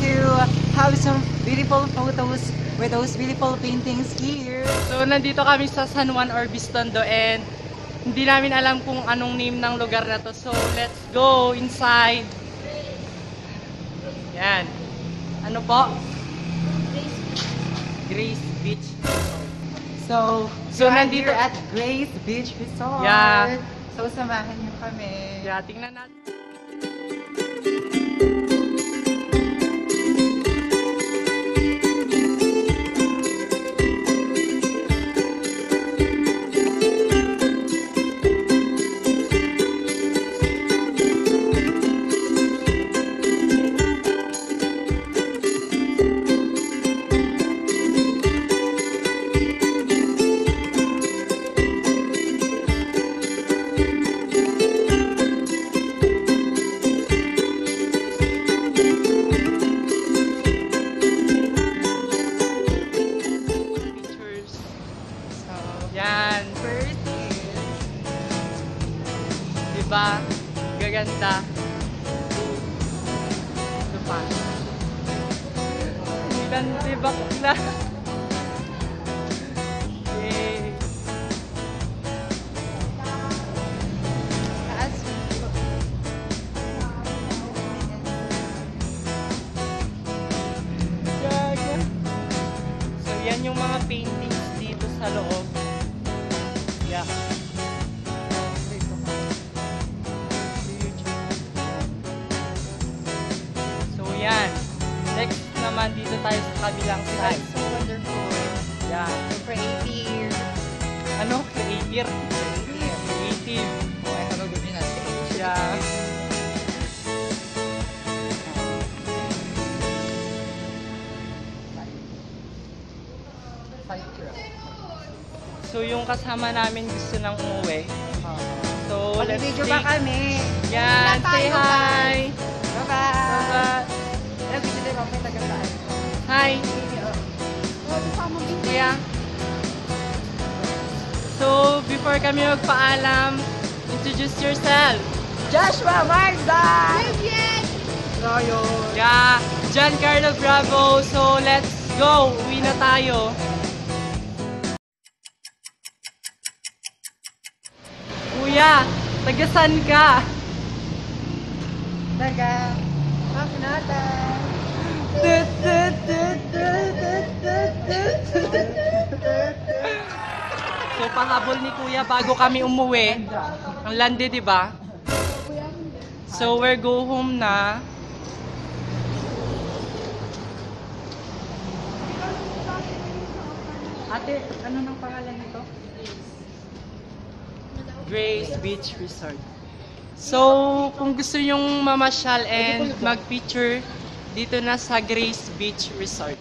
here to have some beautiful photos with those beautiful paintings here. So, nandito kami sa San Juan Orbistondo and hindi namin alam kung anong name ng lugar na to. So, let's go inside. Yan. Ano po? Grace Beach. Grace Beach. So, so nandito at Grace Beach Resort. Yeah. So, samahan niyo kami. Yeah, tingnan natin. Diba? Gaganda. Ito pa. Ilan tibak na. Yay. taas. Gaga. So, yan yung mga paintings dito sa loob. Yeah. Naman dito tayo sa kabilang side. So wonderful. Yeah. So creative. Ano? Creative. Creative. Creative. Oh, I have a good pronunciation. Yeah. So, yung kasama namin gusto nang umuwi. So, let's Mag-video take... ba kami? Yan, Hi! Kuya. So, before kami magpaalam, introduce yourself. Joshua Marza! Royo. Yeah, Giancarlo Bravo. So, let's go. Uwi na tayo. Kuya, tagasan ka? Taga. Makinata. So, pahabol ni Kuya bago kami umuwi. Ang landi, di ba? So, we're go home na. Ate, ano nang pangalan nito? Grace Beach Resort. So, kung gusto nyong mamasyal and mag-picture, dito na sa Grace Beach Resort.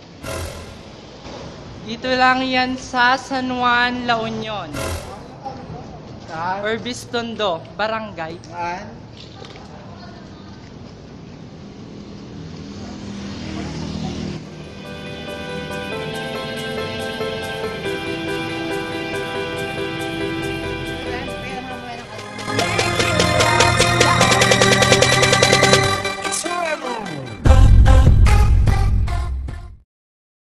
Dito lang yan sa San Juan, La Union. Or Bistondo, Barangay.